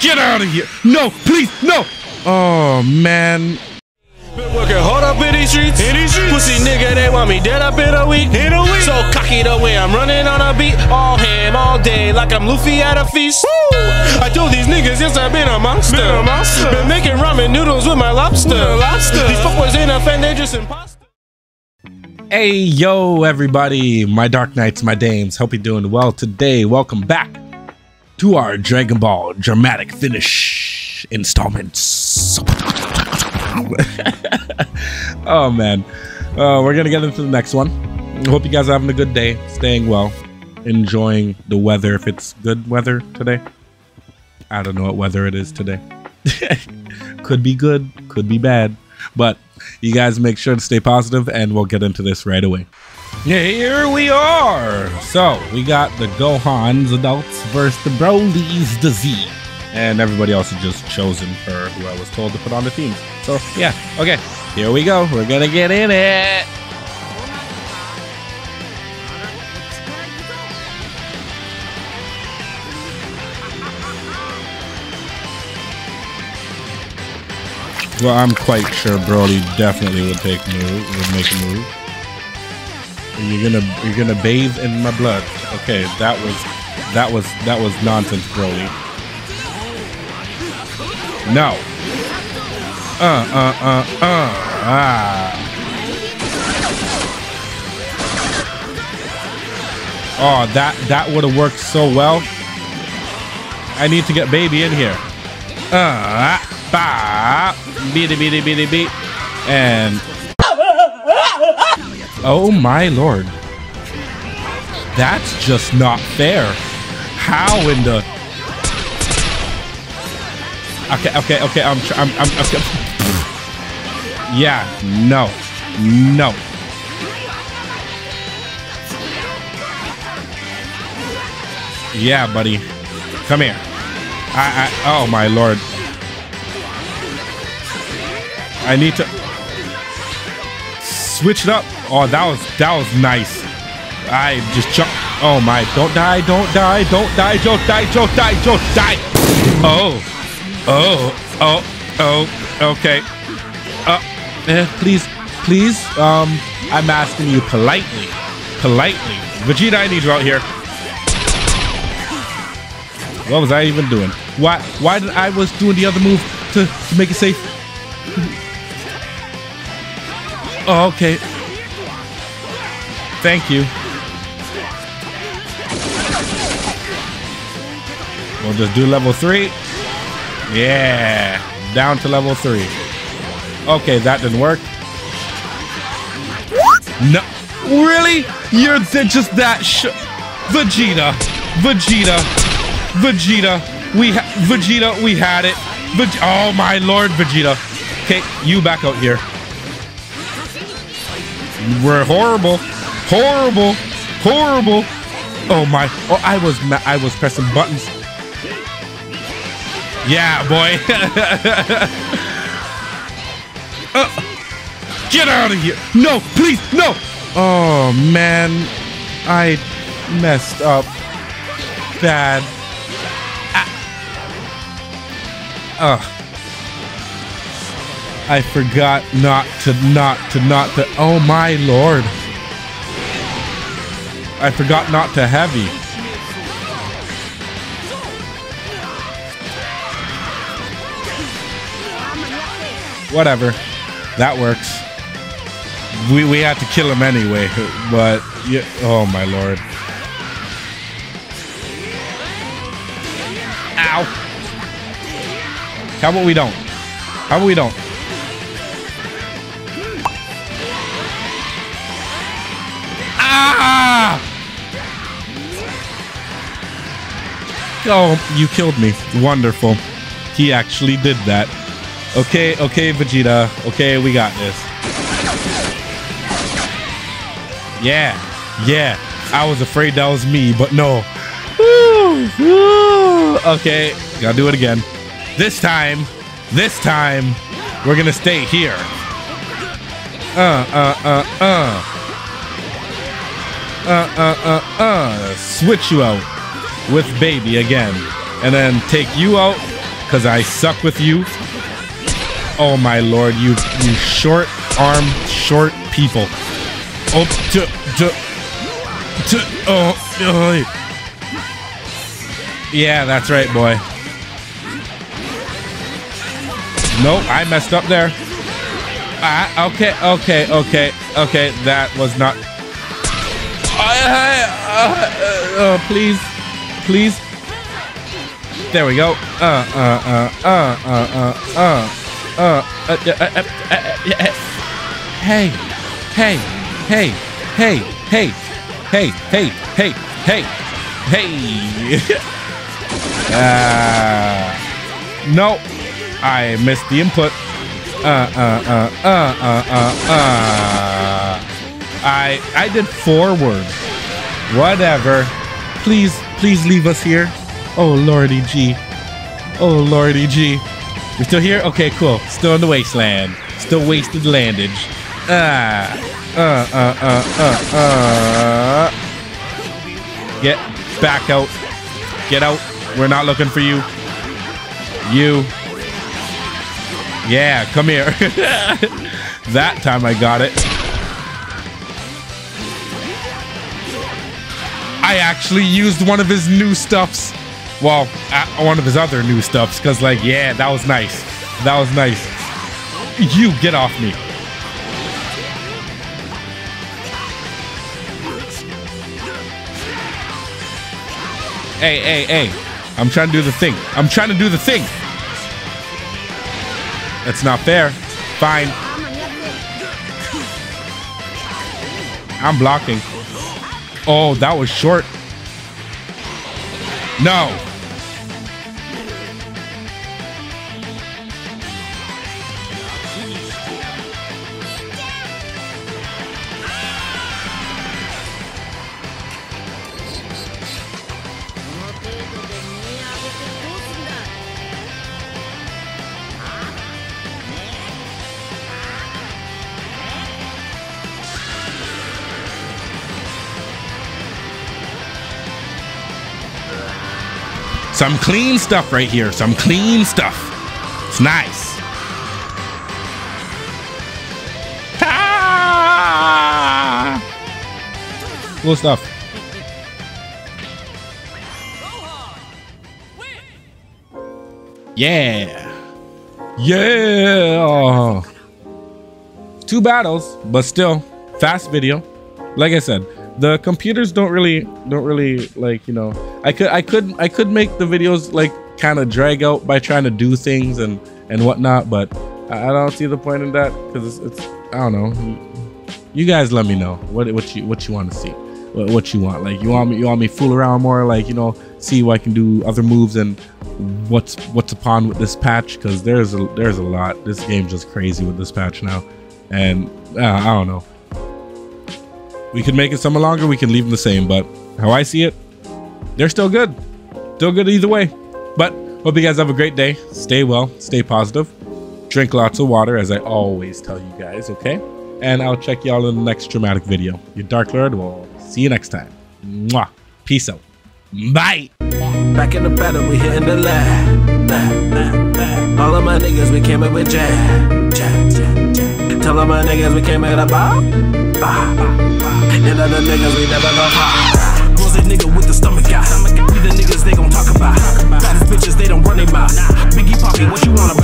Get out of here. No, please, no. Oh, man. Been working hard up in these streets. In these streets. Pussy nigga, they want me dead up in a week. In a week. So cocky the way I'm running on a beat. All ham, all day, like I'm Luffy at a feast. Woo! I told these niggas, yes, I've been a monster. Been a monster. Been making ramen noodles with my lobster. With lobster. These fuckboys ain't a fan, they just imposter. Hey, yo, everybody. My Dark Knights, my dames. Hope you're doing well today. Welcome back to our Dragon Ball dramatic finish installments. oh, man. Uh, we're to get into the next one. Hope you guys are having a good day, staying well, enjoying the weather if it's good weather today. I don't know what weather it is today. could be good, could be bad. But you guys make sure to stay positive and we'll get into this right away. Yeah, here we are. So we got the Gohan's adults versus the Broly's the Z. And everybody else is just chosen for who I was told to put on the teams. So yeah, okay, here we go. We're gonna get in it. Well, I'm quite sure Broly definitely would take move, would make a move. You're gonna you're gonna bathe in my blood. Okay, that was that was that was nonsense, Broly. No. Uh uh uh uh ah. Oh, that that would have worked so well. I need to get baby in here. Uh, bah, beady beady beady beat, and oh my lord, that's just not fair. How in the? Okay, okay, okay. I'm, I'm, I'm, okay. Yeah, no, no. Yeah, buddy, come here. I, I, oh my lord. I need to switch it up. Oh, that was that was nice. I just jump. Oh my! Don't die! Don't die! Don't die! Don't die! Don't die! Don't die! Oh, oh, oh, oh. Okay. Uh, eh, please, please. Um, I'm asking you politely, politely. Vegeta, I need you out here. What was I even doing? Why? Why did I was doing the other move to, to make it safe? Oh, okay. Thank you. We'll just do level three. Yeah, down to level three. Okay, that didn't work. No, really? You're just that sh- Vegeta, Vegeta, Vegeta. We ha- Vegeta, we had it. Veg- oh my lord, Vegeta. Okay, you back out here. We're horrible, horrible, horrible. Oh my! Oh, I was I was pressing buttons. Yeah, boy. uh, get out of here! No, please, no! Oh man, I messed up bad. Ugh. I forgot not to not to not to oh my lord. I forgot not to heavy. Whatever. That works. We we had to kill him anyway, but yeah, oh my lord. Ow. How about we don't? How about we don't? Ah! Oh, you killed me. Wonderful. He actually did that. Okay, okay, Vegeta. Okay, we got this. Yeah, yeah. I was afraid that was me, but no. Okay, gotta do it again. This time, this time, we're gonna stay here. Uh, uh, uh, uh. Uh, uh, uh, uh. Switch you out with baby again. And then take you out because I suck with you. Oh my lord, you you short arm short people. Oh, to, to, to, oh, oh. Yeah, that's right, boy. Nope, I messed up there. Ah, okay, okay, okay, okay. That was not. Uh, uh, please, please. There we go. Uh, uh, uh, uh, uh, uh, uh, uh, uh, uh, Hey, hey, hey, hey, hey, hey, hey, hey, hey, hey. Ah, no, I missed the input. Uh, uh, uh, uh, uh, uh, uh. I, I did forward. Whatever. Please, please leave us here. Oh, Lordy G. Oh, Lordy G. You're still here? Okay, cool. Still in the wasteland. Still wasted landage. Ah. Uh, uh, uh, uh, uh. Get back out. Get out. We're not looking for you. You. Yeah, come here. that time I got it. I actually used one of his new stuffs. Well, uh, one of his other new stuffs. Because, like, yeah, that was nice. That was nice. You get off me. Hey, hey, hey. I'm trying to do the thing. I'm trying to do the thing. That's not fair. Fine. I'm blocking. Oh, that was short. No. Some clean stuff right here. Some clean stuff. It's nice. Ah! Cool stuff. Yeah. Yeah. Two battles, but still fast video. Like I said, the computers don't really don't really like you know i could i could i could make the videos like kind of drag out by trying to do things and and whatnot but i, I don't see the point in that because it's, it's, i don't know. You guys let me know what what you what you want to see what, what you want. Like you want me you want me fool around more like you know see what i can do other moves and what's what's upon with this patch because there's a there's a lot. This game's just crazy with this patch now. And uh, i don't know. We could make it some longer, we can leave them the same, but how I see it, they're still good. Still good either way. But hope you guys have a great day. Stay well, stay positive. Drink lots of water, as I always tell you guys, okay? And I'll check y'all in the next dramatic video. Your Dark Lord will see you next time. Mwah. Peace out. Bye. Back in the battle, we hitting the lab. All of my niggas, we came in with jab. jab, jab, jab. Tell all my niggas, we came in a bob. Bah, bah. And other niggas, we never go far. about? Biggie Poppy, what you want about?